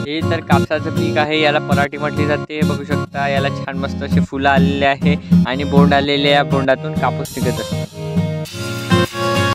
हे तर कापसाचं पीक आहे याला पराठी म्हटली जाते. बघू शकता याला छान मस्त असे फुलं आलेले आहे आणि बोंड आलेले या बोंडातून कापूस निघत असते.